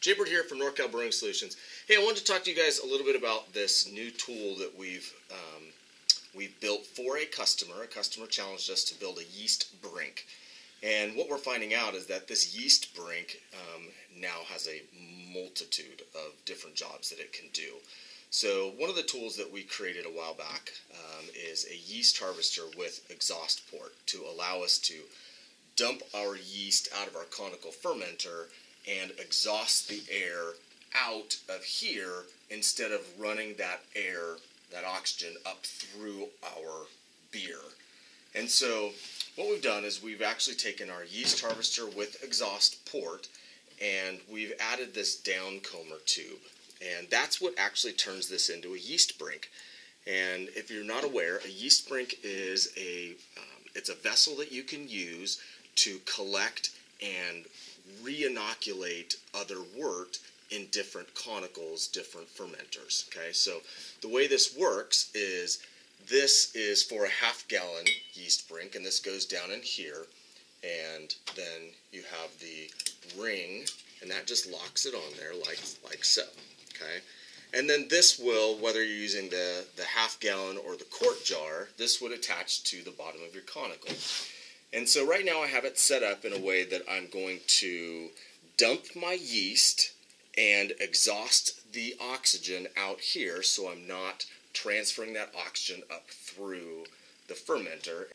Jaybird here from NorCal Brewing Solutions. Hey, I wanted to talk to you guys a little bit about this new tool that we've um, we've built for a customer. A customer challenged us to build a yeast brink, and what we're finding out is that this yeast brink um, now has a multitude of different jobs that it can do. So one of the tools that we created a while back um, is a yeast harvester with exhaust port to allow us to dump our yeast out of our conical fermenter and exhaust the air out of here instead of running that air, that oxygen, up through our beer. And so what we've done is we've actually taken our yeast harvester with exhaust port and we've added this downcomer tube. And that's what actually turns this into a yeast brink. And if you're not aware, a yeast brink is a um, it's a vessel that you can use to collect and re-inoculate other wort in different conicals, different fermenters. Okay, so the way this works is this is for a half gallon yeast brink, and this goes down in here, and then you have the ring, and that just locks it on there like like so. Okay, and then this will, whether you're using the the half gallon or the quart jar, this would attach to the bottom of your conical. And so right now I have it set up in a way that I'm going to dump my yeast and exhaust the oxygen out here so I'm not transferring that oxygen up through the fermenter.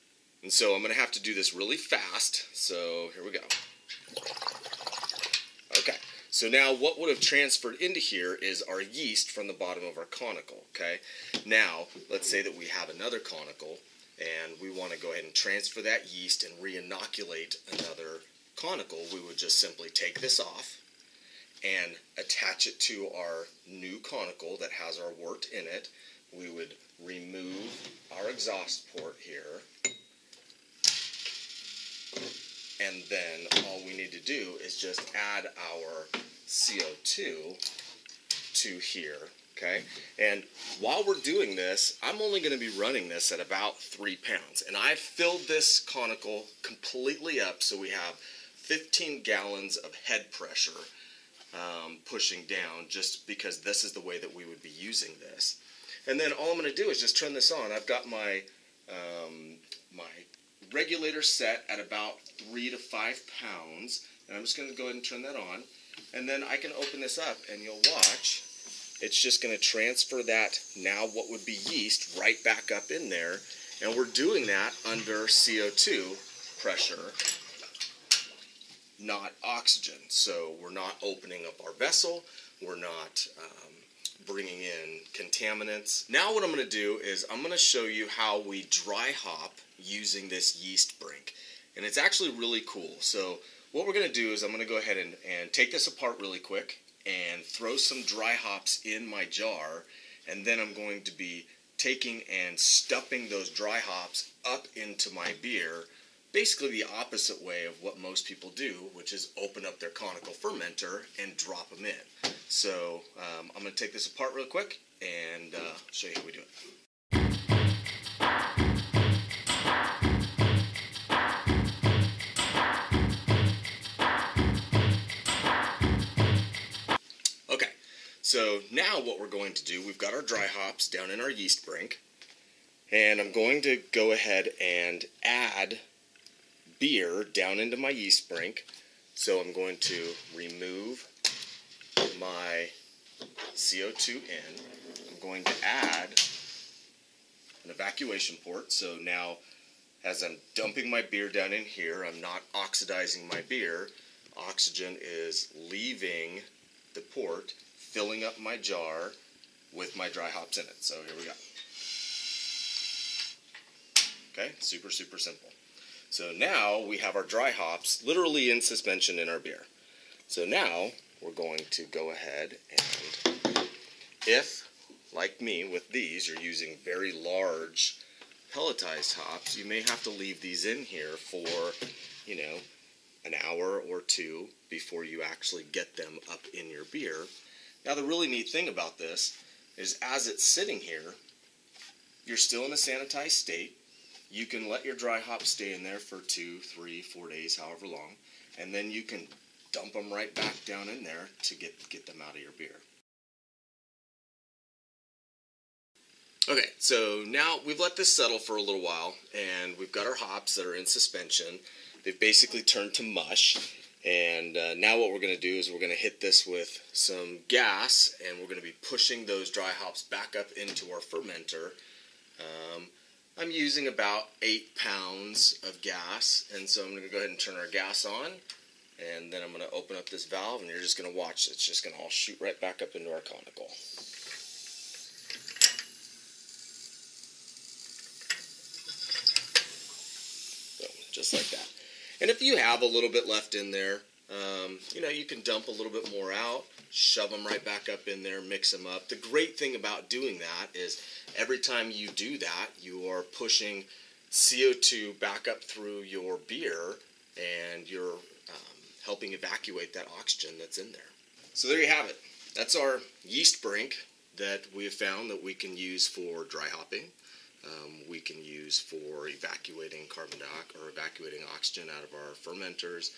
And so I'm going to have to do this really fast. So here we go. Okay. So now what would have transferred into here is our yeast from the bottom of our conical, okay? Now, let's say that we have another conical and we want to go ahead and transfer that yeast and re-inoculate another conical, we would just simply take this off and attach it to our new conical that has our wort in it. We would remove our exhaust port here. And then all we need to do is just add our CO2 to here okay? And while we're doing this, I'm only going to be running this at about three pounds. And I've filled this conical completely up so we have 15 gallons of head pressure um, pushing down just because this is the way that we would be using this. And then all I'm going to do is just turn this on. I've got my, um, my regulator set at about three to five pounds. And I'm just going to go ahead and turn that on. And then I can open this up and you'll watch it's just going to transfer that now what would be yeast right back up in there. And we're doing that under CO2 pressure, not oxygen. So we're not opening up our vessel. We're not um, bringing in contaminants. Now what I'm going to do is I'm going to show you how we dry hop using this yeast brink. And it's actually really cool. So what we're going to do is I'm going to go ahead and, and take this apart really quick and throw some dry hops in my jar, and then I'm going to be taking and stuffing those dry hops up into my beer, basically the opposite way of what most people do, which is open up their conical fermenter and drop them in. So um, I'm going to take this apart real quick and uh, show you how we do it. So now what we're going to do, we've got our dry hops down in our yeast brink, and I'm going to go ahead and add beer down into my yeast brink. So I'm going to remove my CO2 in. I'm going to add an evacuation port. So now as I'm dumping my beer down in here, I'm not oxidizing my beer. Oxygen is leaving the port filling up my jar with my dry hops in it. So here we go. Okay, super, super simple. So now we have our dry hops literally in suspension in our beer. So now we're going to go ahead and if, like me with these, you're using very large pelletized hops, you may have to leave these in here for, you know, an hour or two before you actually get them up in your beer. Now, the really neat thing about this is as it's sitting here, you're still in a sanitized state. You can let your dry hops stay in there for two, three, four days, however long, and then you can dump them right back down in there to get get them out of your beer. Okay, so now we've let this settle for a little while, and we've got our hops that are in suspension. They've basically turned to mush, and uh, now what we're going to do is we're going to hit this with some gas, and we're going to be pushing those dry hops back up into our fermenter. Um, I'm using about eight pounds of gas, and so I'm going to go ahead and turn our gas on, and then I'm going to open up this valve, and you're just going to watch. It's just going to all shoot right back up into our conical. just like that. And if you have a little bit left in there, um, you know, you can dump a little bit more out, shove them right back up in there, mix them up. The great thing about doing that is every time you do that, you are pushing CO2 back up through your beer and you're um, helping evacuate that oxygen that's in there. So there you have it. That's our yeast brink that we have found that we can use for dry hopping um, we can use for evacuating carbon dioxide or evacuating oxygen out of our fermenters,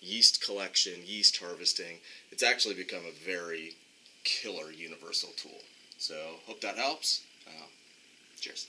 yeast collection, yeast harvesting. It's actually become a very killer universal tool. So hope that helps. Uh, cheers.